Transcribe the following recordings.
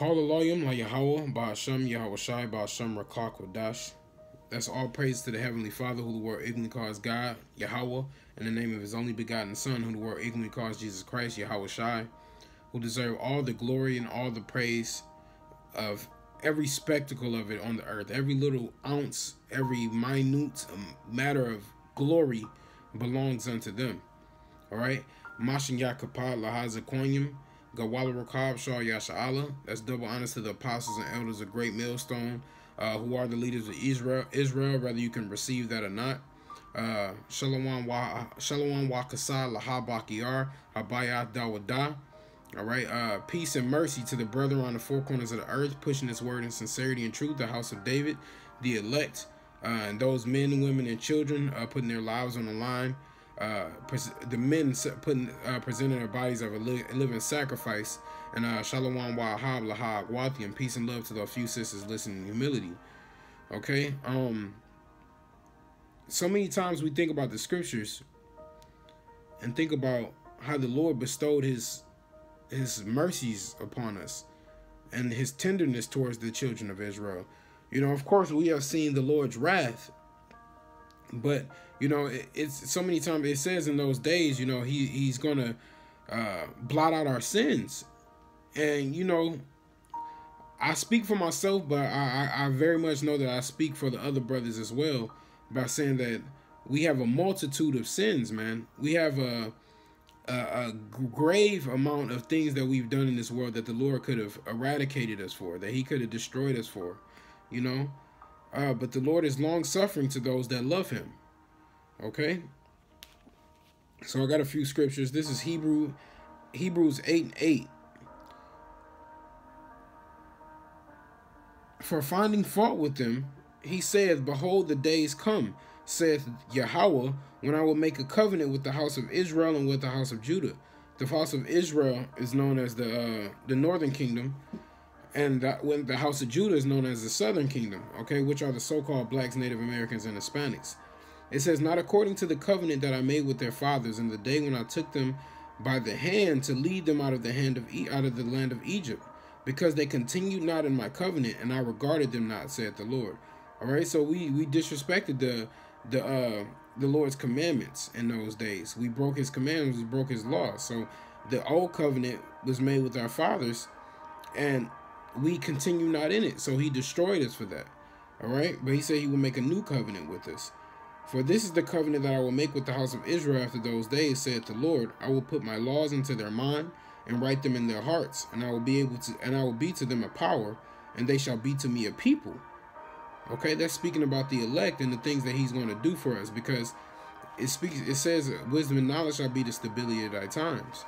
Call the Loyum La Yahweh, Ba'asham Yahweh Shai, Ba'asham Rakak Wadash. That's all praise to the Heavenly Father, who the word ignorantly calls God, Yahweh, in the name of his only begotten Son, who the word ignorantly calls Jesus Christ, Yahweh Shai, who deserve all the glory and all the praise of every spectacle of it on the earth. Every little ounce, every minute um, matter of glory belongs unto them. All right? Mashin Yakapa Lahaza Quanyam, Gawala Rakab Shah Yasha'ala. That's double honors to the apostles and elders of Great Millstone, uh, who are the leaders of Israel, Israel, whether you can receive that or not. Uh, Shalom wa Shalom Wakasa Lahabakiyar Habayat Dawada. All right. Uh, peace and mercy to the brother on the four corners of the earth, pushing his word in sincerity and truth, the house of David, the elect, uh, and those men, women, and children uh, putting their lives on the line. Uh, the men putting uh, presenting their bodies of a, li living sacrifice, and uh, shalom wahab lahag wati, and peace and love to the few sisters listening in humility. Okay. Um. So many times we think about the scriptures and think about how the Lord bestowed His His mercies upon us and His tenderness towards the children of Israel. You know, of course, we have seen the Lord's wrath, but you know, it, it's so many times it says in those days, you know, he he's gonna uh, blot out our sins, and you know, I speak for myself, but I, I I very much know that I speak for the other brothers as well by saying that we have a multitude of sins, man. We have a a, a grave amount of things that we've done in this world that the Lord could have eradicated us for, that He could have destroyed us for you know. Uh, but the Lord is long suffering to those that love him. Okay. So I got a few scriptures. This is Hebrew Hebrews 8 and 8. For finding fault with them, he saith, Behold, the days come, saith Yahweh, when I will make a covenant with the house of Israel and with the house of Judah. The house of Israel is known as the uh, the northern kingdom, and that when the house of Judah is known as the southern kingdom, okay, which are the so-called blacks, Native Americans, and Hispanics. It says, not according to the covenant that I made with their fathers in the day when I took them by the hand to lead them out of the hand of e out of the land of Egypt, because they continued not in my covenant, and I regarded them not, saith the Lord. All right, so we we disrespected the the uh the Lord's commandments in those days. We broke his commandments, we broke his law. So the old covenant was made with our fathers, and we continue not in it. So he destroyed us for that. All right. But he said he will make a new covenant with us. For this is the covenant that I will make with the house of Israel after those days, saith the Lord. I will put my laws into their mind and write them in their hearts, and I will be able to and I will be to them a power, and they shall be to me a people. Okay, that's speaking about the elect and the things that he's going to do for us because it speaks it says wisdom and knowledge shall be the stability of thy times.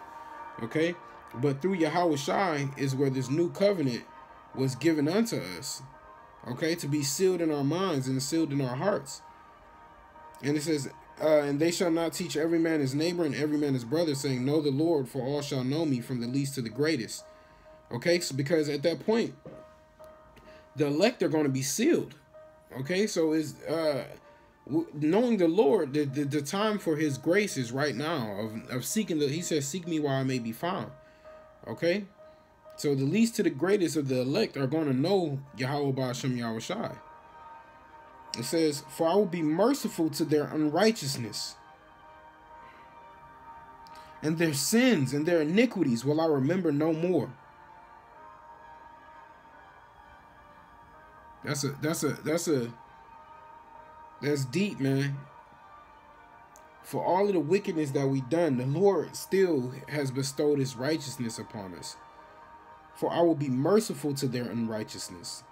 Okay? But through Yahweh Shai is where this new covenant was given unto us, okay, to be sealed in our minds and sealed in our hearts. And it says, uh, and they shall not teach every man his neighbor and every man his brother, saying, Know the Lord, for all shall know me, from the least to the greatest. Okay, so because at that point, the elect are going to be sealed. Okay, so is uh, knowing the Lord, the, the, the time for His grace is right now of of seeking the. He says, "Seek me while I may be found." Okay, so the least to the greatest of the elect are going to know Yahweh Ba'ashem Yahweh Shai. It says, For I will be merciful to their unrighteousness. And their sins and their iniquities will I remember no more. That's a that's a that's a that's deep, man. For all of the wickedness that we done, the Lord still has bestowed his righteousness upon us for I will be merciful to their unrighteousness.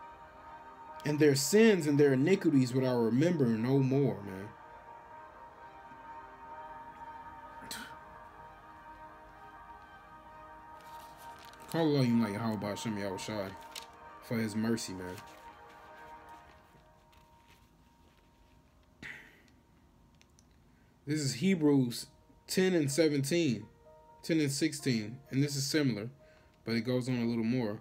And their sins and their iniquities will I remember no more, man. Call Allah you like how about Shem Yahushai for his mercy, man. This is Hebrews 10 and 17, 10 and 16, and this is similar but it goes on a little more.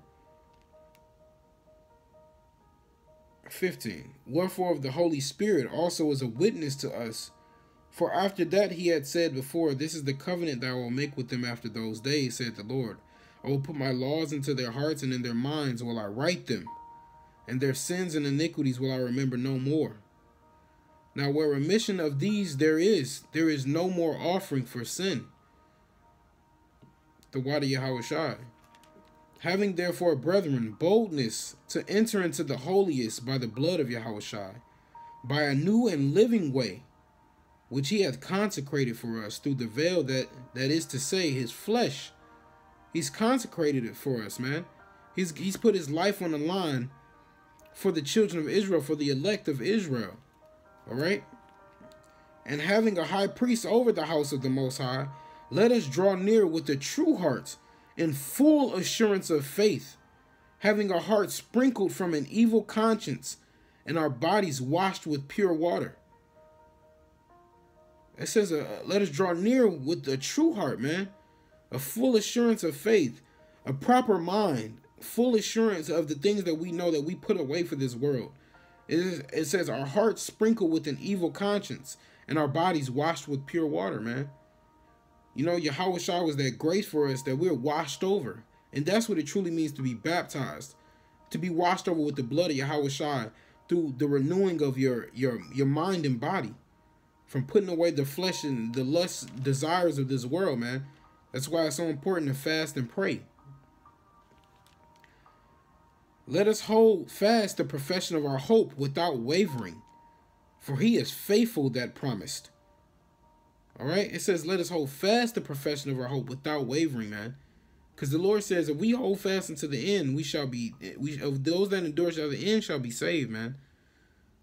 15. Wherefore of the Holy Spirit also is a witness to us. For after that he had said before, This is the covenant that I will make with them after those days, said the Lord. I will put my laws into their hearts, and in their minds will I write them. And their sins and iniquities will I remember no more. Now, where remission of these there is, there is no more offering for sin. The Wadi Yahweh Having therefore, brethren, boldness to enter into the holiest by the blood of Yahweh by a new and living way, which he hath consecrated for us through the veil that that is to say his flesh. He's consecrated it for us, man. He's he's put his life on the line for the children of Israel, for the elect of Israel. All right? And having a high priest over the house of the Most High, let us draw near with the true hearts in full assurance of faith, having our hearts sprinkled from an evil conscience and our bodies washed with pure water. It says, uh, let us draw near with a true heart, man. A full assurance of faith, a proper mind, full assurance of the things that we know that we put away for this world. It, is, it says, our hearts sprinkled with an evil conscience and our bodies washed with pure water, man. You know, Yahweh was that grace for us that we're washed over. And that's what it truly means to be baptized. To be washed over with the blood of Yahweh Shah through the renewing of your your your mind and body from putting away the flesh and the lust desires of this world, man. That's why it's so important to fast and pray. Let us hold fast the profession of our hope without wavering, for he is faithful that promised. All right, it says, let us hold fast the profession of our hope without wavering, man. Because the Lord says, if we hold fast unto the end, we shall be, we of those that endure shall the end shall be saved, man.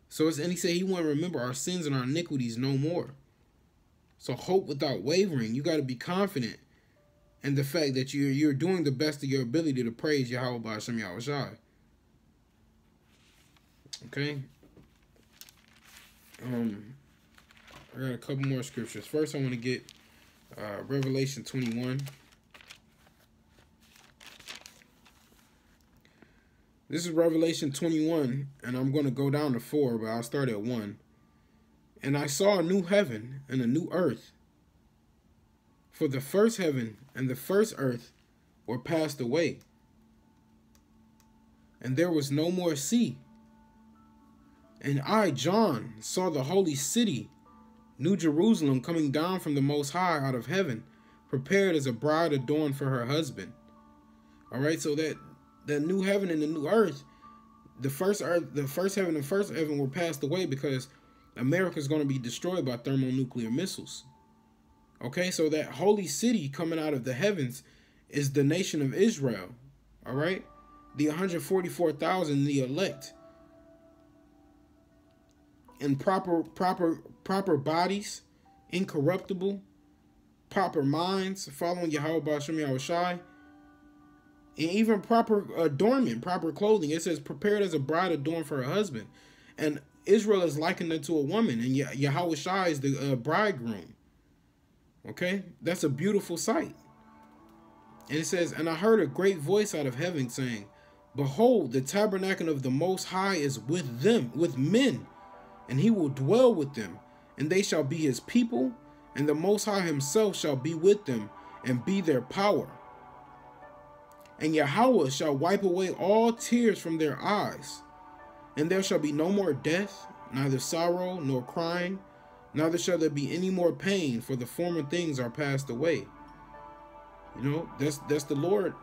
So it's and he said he want to remember our sins and our iniquities no more. So hope without wavering. You got to be confident in the fact that you're you're doing the best of your ability to praise Yahweh by Hashem Yahweh Okay. Um, I got a couple more scriptures. First, I want to get uh, Revelation 21. This is Revelation 21, and I'm going to go down to 4, but I'll start at 1. And I saw a new heaven and a new earth. For the first heaven and the first earth were passed away, and there was no more sea. And I, John, saw the holy city, New Jerusalem, coming down from the Most High out of heaven, prepared as a bride adorned for her husband. All right, so that the new heaven and the new earth, the first earth, the first heaven and first heaven were passed away because America is going to be destroyed by thermonuclear missiles. Okay, so that holy city coming out of the heavens is the nation of Israel. All right, the 144,000, the elect, in proper, proper, proper bodies, incorruptible, proper minds, following Yahweh Bashim Yahushai and even proper adornment, proper clothing. It says, prepared as a bride adorned for her husband. And Israel is likened unto a woman, and Yahweh Shai is the uh, bridegroom. Okay? That's a beautiful sight. And it says, And I heard a great voice out of heaven saying, Behold, the tabernacle of the Most High is with them, with men, and he will dwell with them, and they shall be his people, and the Most High himself shall be with them, and be their power. And Yahweh shall wipe away all tears from their eyes. And there shall be no more death, neither sorrow nor crying, neither shall there be any more pain, for the former things are passed away. You know, that's that's the Lord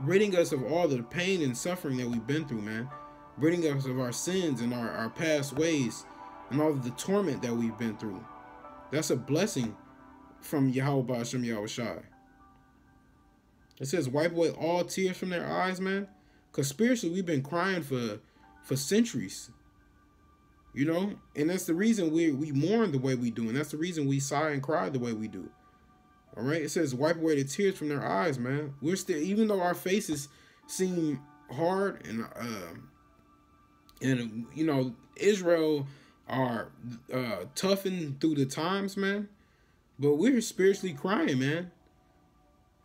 ridding us of all the pain and suffering that we've been through, man. Ridding us of our sins and our, our past ways and all of the torment that we've been through. That's a blessing from Yahweh Yahweh Shai. It says wipe away all tears from their eyes, man. Cause spiritually we've been crying for for centuries. You know? And that's the reason we we mourn the way we do. And that's the reason we sigh and cry the way we do. All right? It says wipe away the tears from their eyes, man. We're still even though our faces seem hard and uh, and you know, Israel are uh through the times, man. But we're spiritually crying, man.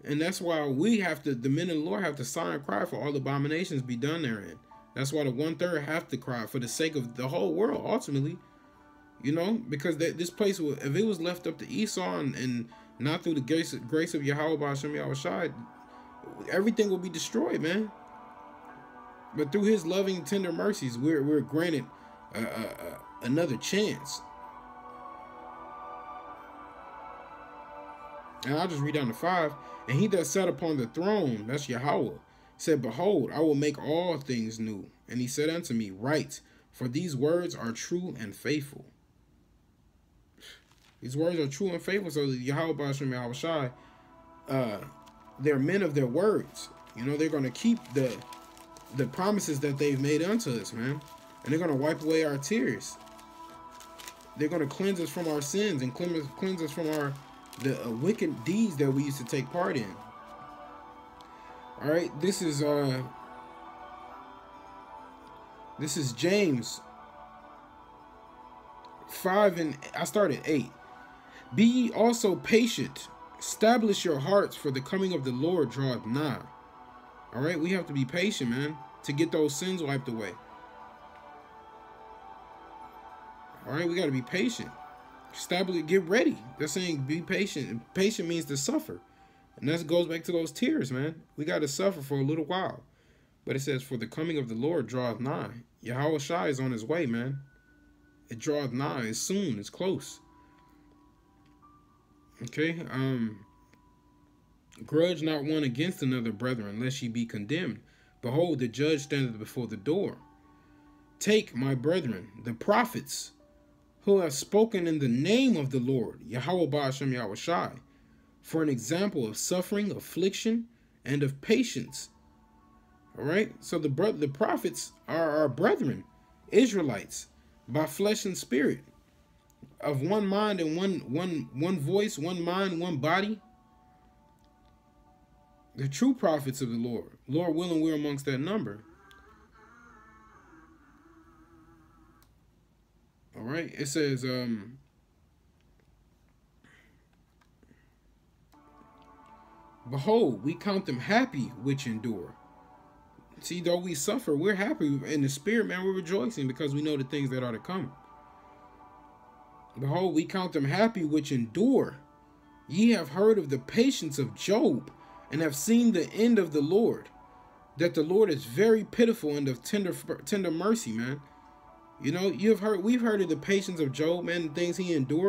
And that's why we have to, the men of the Lord have to sign and cry for all the abominations be done therein. That's why the one third have to cry for the sake of the whole world, ultimately. You know, because that this place, will, if it was left up to Esau and, and not through the grace, grace of Yahweh Hashem Yahushai, everything will be destroyed, man. But through his loving, tender mercies, we're, we're granted uh, uh, uh, another chance. And I'll just read down to five. And he that sat upon the throne, that's Yahweh, said, Behold, I will make all things new. And he said unto me, Write, for these words are true and faithful. These words are true and faithful. So Yahweh Bashim Yahweh Shai, uh, they're men of their words. You know, they're gonna keep the the promises that they've made unto us, man. And they're gonna wipe away our tears. They're gonna cleanse us from our sins and cleanse, cleanse us from our the uh, wicked deeds that we used to take part in. All right, this is uh this is James 5 and I started 8. Be ye also patient, establish your hearts, for the coming of the Lord draweth nigh. All right, we have to be patient, man, to get those sins wiped away. All right, we got to be patient. Establish, get ready. They're saying be patient. And Patient means to suffer. And that goes back to those tears, man. We got to suffer for a little while. But it says, For the coming of the Lord draweth nigh. Yahweh Shai is on his way, man. It draweth nigh. It's soon. It's close. Okay. Um. Grudge not one against another, brethren, lest ye be condemned. Behold, the judge standeth before the door. Take, my brethren, the prophets who have spoken in the name of the Lord, Yahweh Ba'ashem Shai, for an example of suffering, affliction, and of patience. All right. So the the prophets are our brethren, Israelites, by flesh and spirit, of one mind and one one one voice, one mind, one body. The true prophets of the Lord. Lord willing, we're amongst that number. All right. It says, um, Behold, we count them happy which endure. See, though we suffer, we're happy in the spirit, man. We're rejoicing because we know the things that are to come. Behold, we count them happy which endure. Ye have heard of the patience of Job, and have seen the end of the Lord, that the Lord is very pitiful and of tender tender mercy, man. You know, you have heard we've heard of the patience of Job, man, the things he endured.